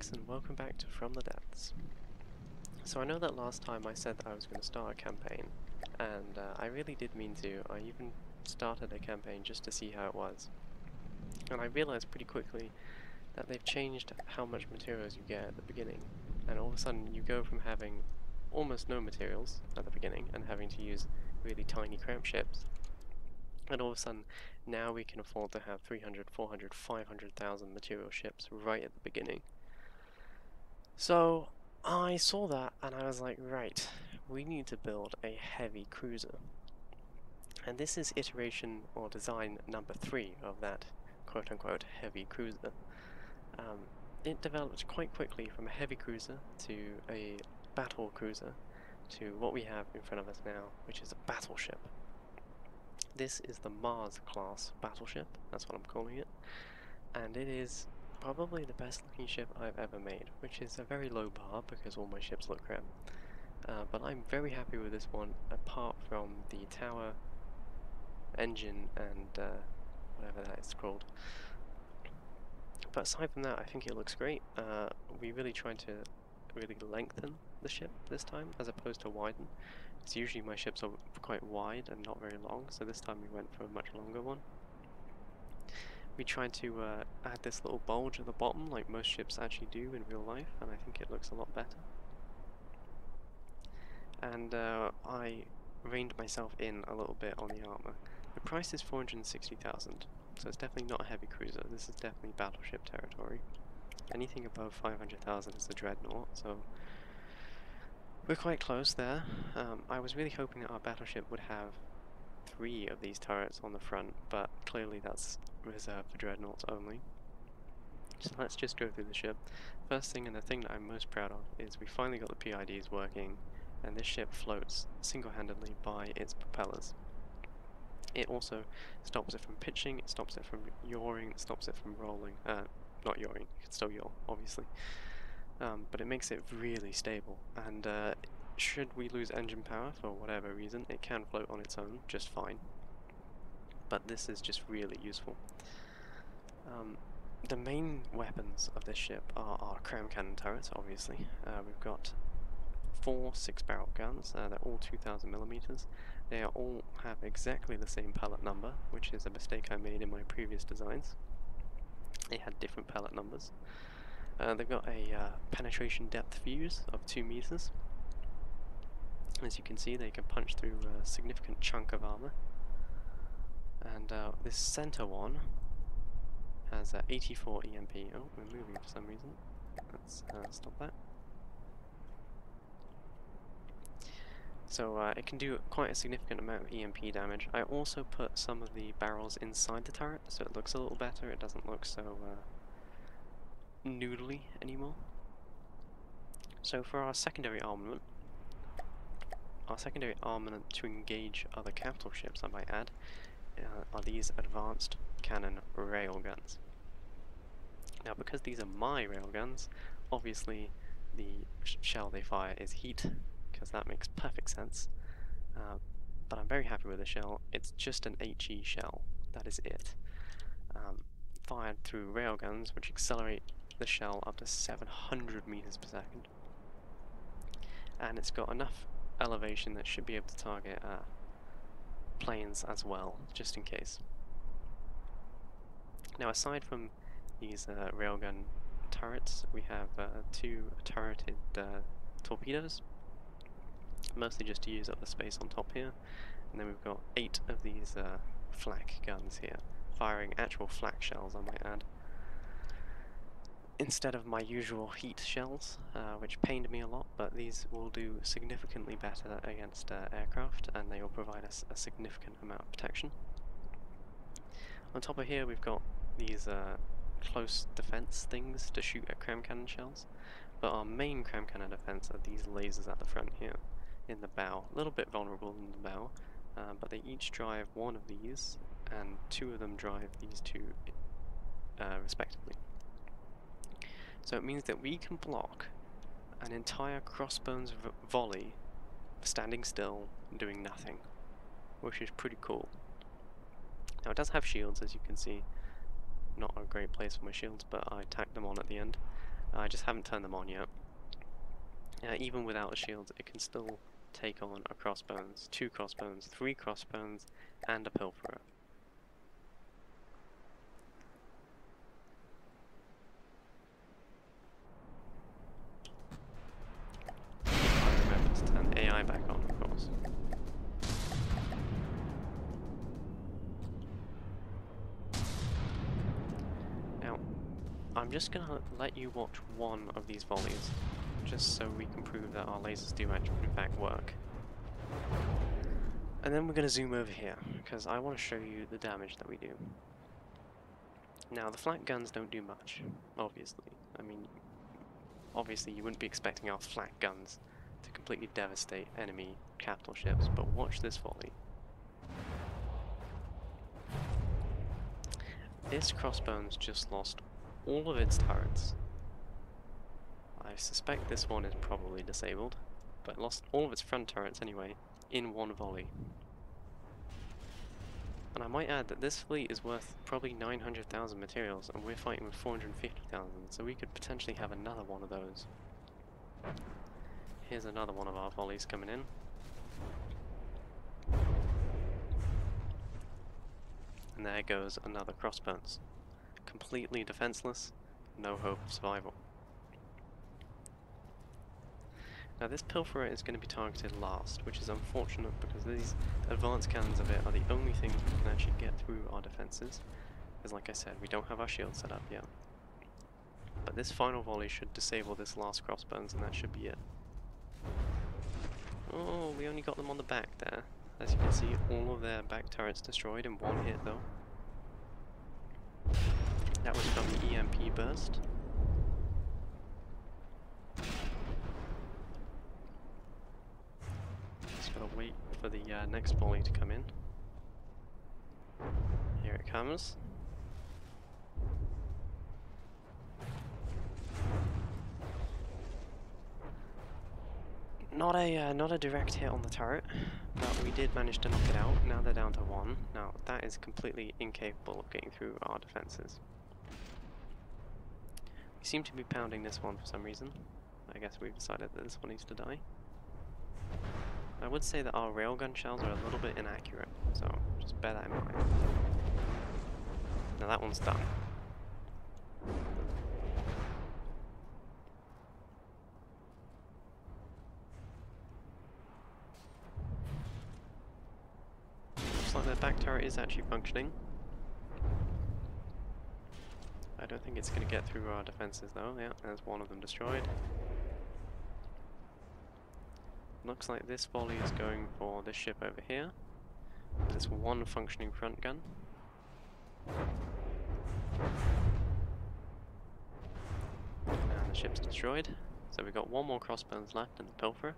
And welcome back to From the Depths. So I know that last time I said that I was going to start a campaign, and uh, I really did mean to. I even started a campaign just to see how it was. And I realized pretty quickly that they've changed how much materials you get at the beginning. And all of a sudden you go from having almost no materials at the beginning and having to use really tiny cramp ships. And all of a sudden now we can afford to have 300, 400, 500,000 material ships right at the beginning. So I saw that and I was like, right, we need to build a heavy cruiser. And this is iteration or design number three of that quote-unquote heavy cruiser. Um, it developed quite quickly from a heavy cruiser to a battle cruiser to what we have in front of us now, which is a battleship. This is the Mars class battleship, that's what I'm calling it, and it is probably the best looking ship I've ever made, which is a very low bar because all my ships look crap. Uh, but I'm very happy with this one, apart from the tower, engine, and uh, whatever that is called. But aside from that, I think it looks great. Uh, we really tried to really lengthen the ship this time, as opposed to widen. It's usually my ships are quite wide and not very long, so this time we went for a much longer one. We tried to uh, add this little bulge at the bottom, like most ships actually do in real life, and I think it looks a lot better. And uh, I reined myself in a little bit on the armor. The price is 460,000, so it's definitely not a heavy cruiser. This is definitely battleship territory. Anything above 500,000 is a dreadnought, so we're quite close there. Um, I was really hoping that our battleship would have three of these turrets on the front, but clearly that's reserved for dreadnoughts only. So let's just go through the ship. First thing and the thing that I'm most proud of is we finally got the PIDs working and this ship floats single-handedly by its propellers. It also stops it from pitching, it stops it from yawing, it stops it from rolling. Uh, not yawing, you can still yaw, obviously. Um, but it makes it really stable, and uh, should we lose engine power for whatever reason, it can float on its own just fine. But this is just really useful. Um, the main weapons of this ship are our cram cannon turrets, obviously. Uh, we've got four six-barrel guns. Uh, they're all 2,000 millimeters. They all have exactly the same pellet number, which is a mistake I made in my previous designs. They had different pellet numbers. Uh, they've got a uh, penetration depth fuse of 2 meters. As you can see, they can punch through a significant chunk of armor. And uh, this center one has 84 EMP. Oh, we're moving for some reason. Let's uh, stop that. So uh, it can do quite a significant amount of EMP damage. I also put some of the barrels inside the turret, so it looks a little better. It doesn't look so uh, noodly anymore. So for our secondary armament, our secondary armament to engage other capital ships, I might add, uh, are these advanced cannon railguns. Now because these are my railguns, obviously the sh shell they fire is heat because that makes perfect sense. Uh, but I'm very happy with the shell. It's just an HE shell. That is it. Um, fired through railguns, which accelerate the shell up to 700 meters per second. And it's got enough elevation that should be able to target uh, planes as well, just in case. Now aside from these uh, railgun turrets, we have uh, two turreted uh, torpedoes mostly just to use up the space on top here. And then we've got eight of these uh, flak guns here, firing actual flak shells, I might add. Instead of my usual heat shells, uh, which pained me a lot, but these will do significantly better against uh, aircraft, and they will provide us a significant amount of protection. On top of here we've got these uh, close defense things to shoot at cram cannon shells, but our main cram cannon defense are these lasers at the front here in the bow. A little bit vulnerable in the bow, uh, but they each drive one of these, and two of them drive these two uh, respectively. So it means that we can block an entire crossbones volley standing still, and doing nothing, which is pretty cool. Now it does have shields, as you can see. Not a great place for my shields, but I tacked them on at the end. I just haven't turned them on yet. Uh, even without the shields, it can still take on a crossbones, two crossbones, three crossbones, and a pilferer. Just gonna let you watch one of these volleys, just so we can prove that our lasers do actually in fact work. And then we're gonna zoom over here, because I want to show you the damage that we do. Now, the flak guns don't do much, obviously. I mean, obviously you wouldn't be expecting our flak guns to completely devastate enemy capital ships, but watch this volley. This crossbones just lost all of its turrets. I suspect this one is probably disabled, but lost all of its front turrets anyway, in one volley. And I might add that this fleet is worth probably 900,000 materials, and we're fighting with 450,000, so we could potentially have another one of those. Here's another one of our volleys coming in. And there goes another crossbones. Completely defenseless, no hope of survival. Now this pilferer is going to be targeted last, which is unfortunate because these advanced cannons of it are the only things we can actually get through our defences. Because like I said, we don't have our shield set up yet. But this final volley should disable this last crossbones and that should be it. Oh, we only got them on the back there. As you can see, all of their back turrets destroyed in one hit though. That was from the EMP burst. Just gotta wait for the uh, next volley to come in. Here it comes. Not a uh, not a direct hit on the turret, but we did manage to knock it out. Now they're down to one. Now that is completely incapable of getting through our defenses. Seem to be pounding this one for some reason. I guess we've decided that this one needs to die. I would say that our railgun shells are a little bit inaccurate, so just bear that in mind. Now that one's done. Looks like the back turret is actually functioning. I don't think it's going to get through our defenses though. Yeah, there's one of them destroyed. Looks like this volley is going for this ship over here. There's one functioning front gun. And the ship's destroyed. So we've got one more crossbones left in the pilferer.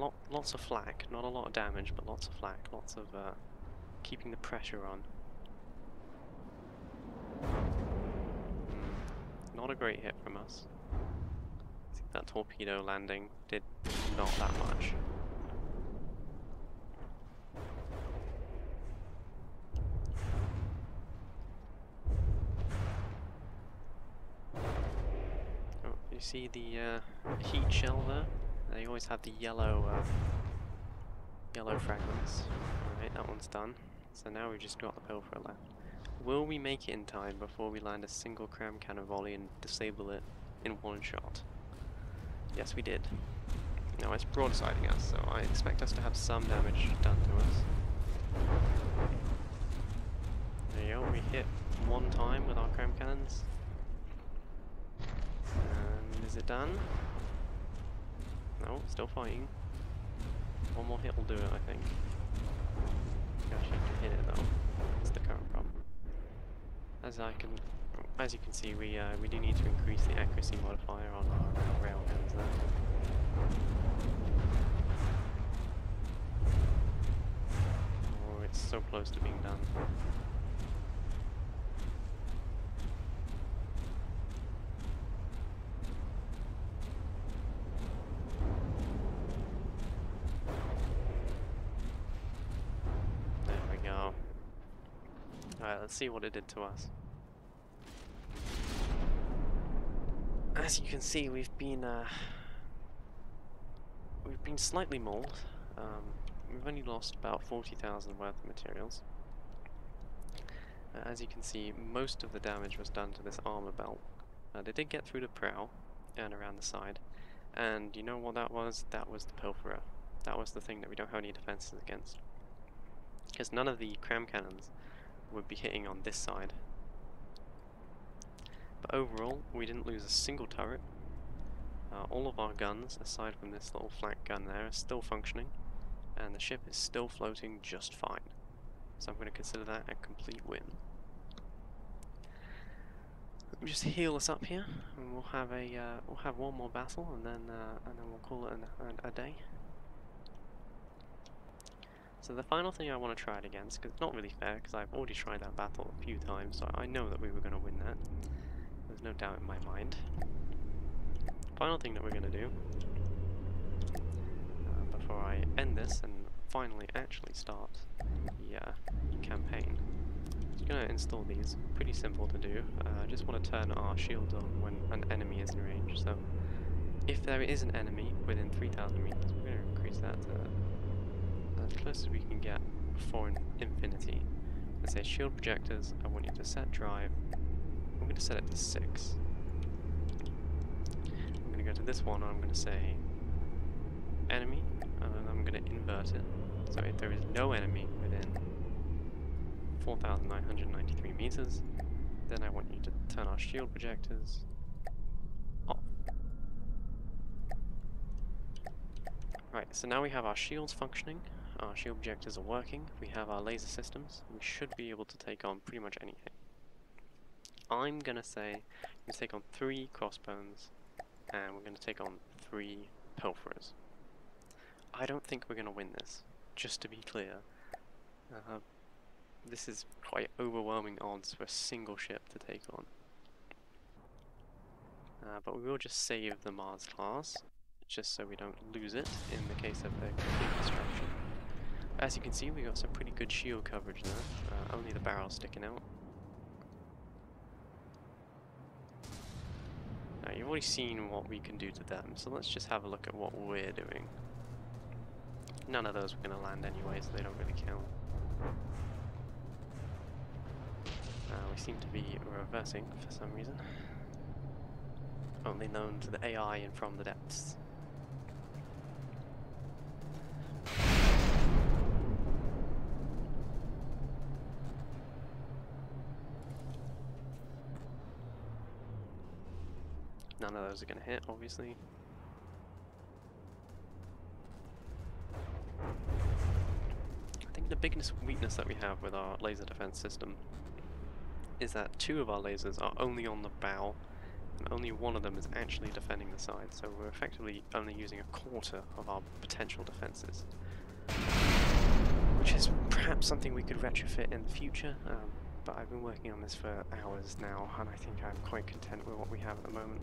Lot, lots of flak, not a lot of damage, but lots of flak, lots of uh, keeping the pressure on. Mm, not a great hit from us. I think that torpedo landing did not that much. Oh, you see the uh, heat shell there? They always have the yellow, uh, yellow fragments. Alright, that one's done. So now we've just got the pilferer left. Will we make it in time before we land a single cram cannon volley and disable it in one shot? Yes, we did. Now it's broadsiding us, so I expect us to have some damage done to us. There you go, we hit one time with our cram cannons. And is it done? No, still fighting. One more hit will do it, I think. Actually, can hit it though. That's the current problem. As I can, as you can see, we uh, we do need to increase the accuracy modifier on our railguns there. Oh, it's so close to being done. Alright, let's see what it did to us. As you can see, we've been uh, we've been slightly mauled. Um, we've only lost about 40,000 worth of materials. Uh, as you can see, most of the damage was done to this armor belt. Uh, they did get through the prow and around the side, and you know what that was? That was the Pilferer. That was the thing that we don't have any defenses against. Because none of the cram cannons would be hitting on this side. But overall, we didn't lose a single turret. Uh, all of our guns, aside from this little flak gun there, are still functioning, and the ship is still floating just fine. So I'm going to consider that a complete win. Let me just heal us up here, and we'll have a uh, we'll have one more battle, and then uh, and then we'll call it an, an, a day. So the final thing I want to try it against, because it's not really fair, because I've already tried that battle a few times, so I know that we were going to win that. There's no doubt in my mind. Final thing that we're going to do, uh, before I end this and finally actually start the uh, campaign, I'm going to install these. Pretty simple to do. Uh, I just want to turn our shield on when an enemy is in range. So if there is an enemy within 3,000 meters, we're going to increase that to as close as we can get before infinity. Let's say shield projectors, I want you to set drive. I'm going to set it to 6. I'm going to go to this one and I'm going to say enemy, and then I'm going to invert it. So if there is no enemy within 4,993 meters, then I want you to turn our shield projectors off. Right, so now we have our shields functioning, our shield projectors are working, we have our laser systems, we should be able to take on pretty much anything. I'm gonna say, gonna take on three crossbones, and we're gonna take on three pilferers. I don't think we're gonna win this, just to be clear. Uh, this is quite overwhelming odds for a single ship to take on. Uh, but we will just save the Mars class, just so we don't lose it in the case of a complete destruction. As you can see, we got some pretty good shield coverage there. Uh, only the barrel sticking out. Now, you've already seen what we can do to them, so let's just have a look at what we're doing. None of those are going to land anyway, so they don't really count. Uh, we seem to be reversing for some reason. Only known to the AI and from the depths. None of those are going to hit, obviously. I think the biggest weakness that we have with our laser defense system is that two of our lasers are only on the bow, and only one of them is actually defending the side, so we're effectively only using a quarter of our potential defenses. Which is perhaps something we could retrofit in the future, um, but I've been working on this for hours now, and I think I'm quite content with what we have at the moment.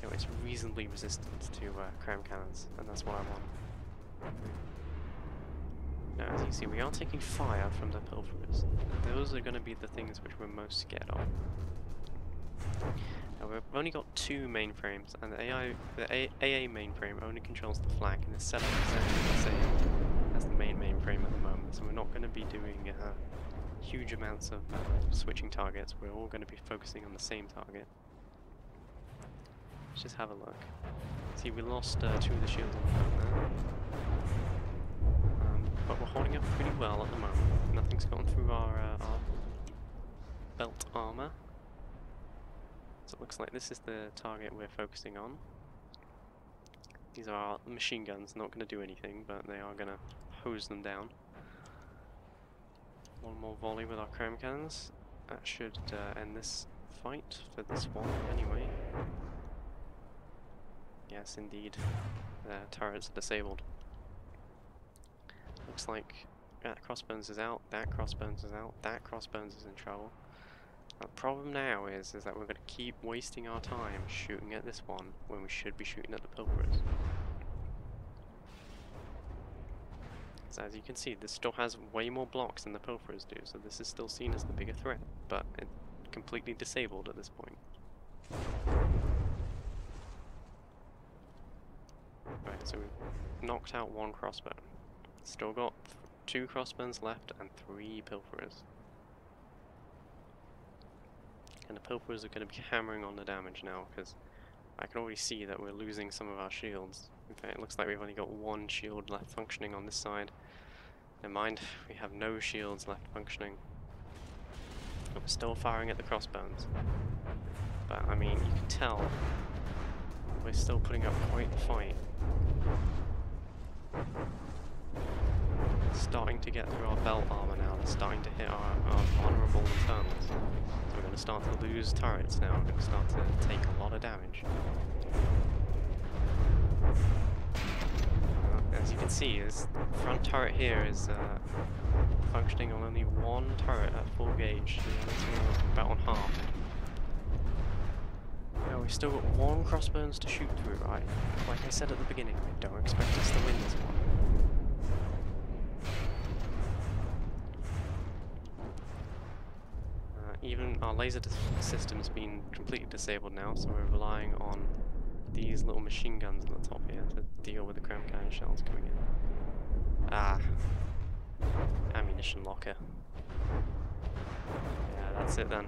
You know, it's reasonably resistant to uh, cram cannons, and that's what I want. Now, as you see, we are taking fire from the pilferers. Those are going to be the things which we're most scared of. Now, we've only got two mainframes, and the AI, the A AA mainframe only controls the flak, and it's set up the same as the main mainframe at the moment. So we're not going to be doing uh, huge amounts of uh, switching targets. We're all going to be focusing on the same target. Let's just have a look. See, we lost uh, two of the shields on the front there. Um, but we're holding up pretty well at the moment. Nothing's gone through our, uh, our belt armor. So it looks like this is the target we're focusing on. These are our machine guns, not going to do anything, but they are going to hose them down. One more volley with our cram cannons. That should uh, end this fight for this one anyway. Yes, indeed. The turrets are disabled. Looks like that crossbones is out, that crossbones is out, that crossbones is in trouble. The problem now is, is that we're going to keep wasting our time shooting at this one when we should be shooting at the pilferers. So as you can see, this still has way more blocks than the pilferers do, so this is still seen as the bigger threat, but it's completely disabled at this point. Right, so we've knocked out one crossbow. Still got two crossbows left and three pilferers. And the pilferers are going to be hammering on the damage now, because I can already see that we're losing some of our shields. Fact, it looks like we've only got one shield left functioning on this side. Never mind, we have no shields left functioning. But we're still firing at the crossbones. But, I mean, you can tell we're still putting up quite the fight. Starting to get through our belt armor now, they're starting to hit our, our vulnerable internals. So we're going to start to lose turrets now, we're going to start to take a lot of damage. Uh, as you can see, this front turret here is uh, functioning on only one turret at full gauge, about on half. Now we've still got one crossbones to shoot through, right? Like I said at the beginning, I don't expect us to win this one. Uh, even our laser system's been completely disabled now, so we're relying on these little machine guns on the top here to deal with the cram cannon shells coming in. Ah. Ammunition locker. Yeah, that's it then.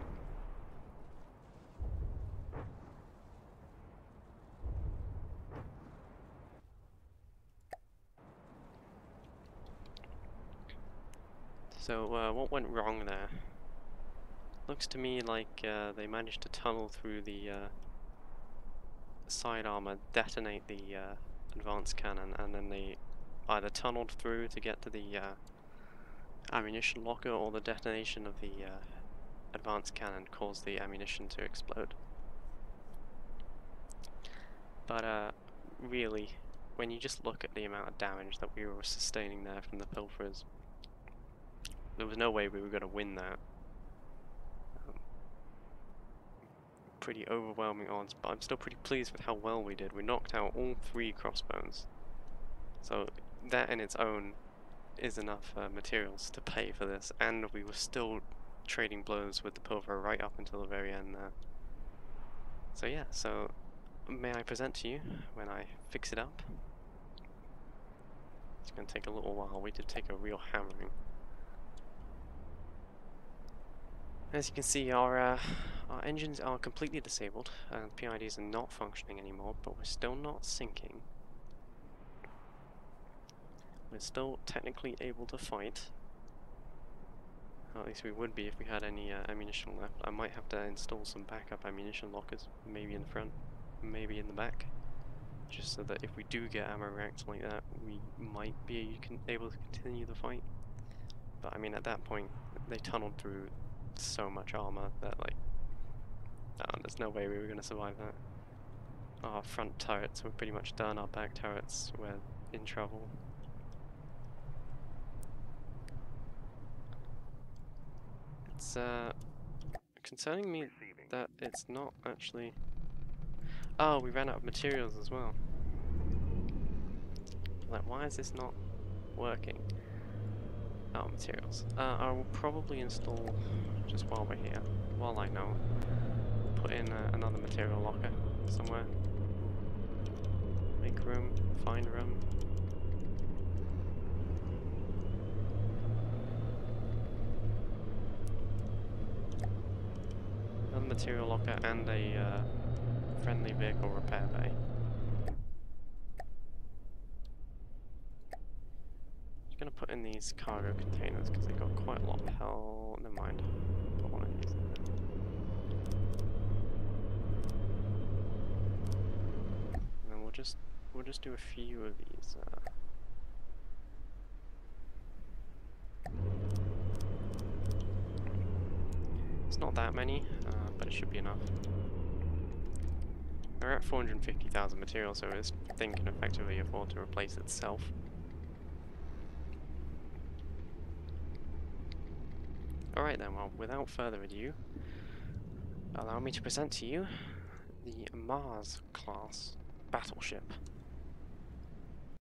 So, uh, what went wrong there? Looks to me like uh, they managed to tunnel through the uh, side armor, detonate the uh, advanced cannon, and then they either tunneled through to get to the uh, ammunition locker, or the detonation of the uh, advanced cannon caused the ammunition to explode. But really, when you just look at the amount of damage that we were sustaining there from the pilferers, there was no way we were going to win that. Pretty overwhelming odds, but I'm still pretty pleased with how well we did. We knocked out all three crossbones. So that in its own is enough uh, materials to pay for this, and we were still trading blows with the pilfer right up until the very end there. So yeah, so may I present to you when I fix it up? It's going to take a little while. We did take a real hammering. As you can see, our, uh, our engines are completely disabled, and the PIDs are not functioning anymore, but we're still not sinking. We're still technically able to fight. at least we would be if we had any uh, ammunition left. I might have to install some backup ammunition lockers, maybe in the front, maybe in the back. Just so that if we do get ammo racks like that, we might be able to continue the fight. But I mean, at that point, they tunneled through so much armor that like oh, there's no way we were going to survive that. Our front turrets were pretty much done, our back turrets were in trouble. It's uh, concerning me that it's not actually... Oh, we ran out of materials as well. Like, why is this not working? Oh, materials. Uh, I will probably install just while we're here, while I know, put in uh, another material locker somewhere. Make room, find room. Another material locker and a uh, friendly vehicle repair bay. I'm gonna put in these cargo containers because they got quite a lot of hell. Never mind. And then we'll just we'll just do a few of these. Uh, it's not that many, uh, but it should be enough. We're at 450,000 material, so this thing can effectively afford to replace itself. Alright then, well, without further ado, allow me to present to you the Mars class battleship.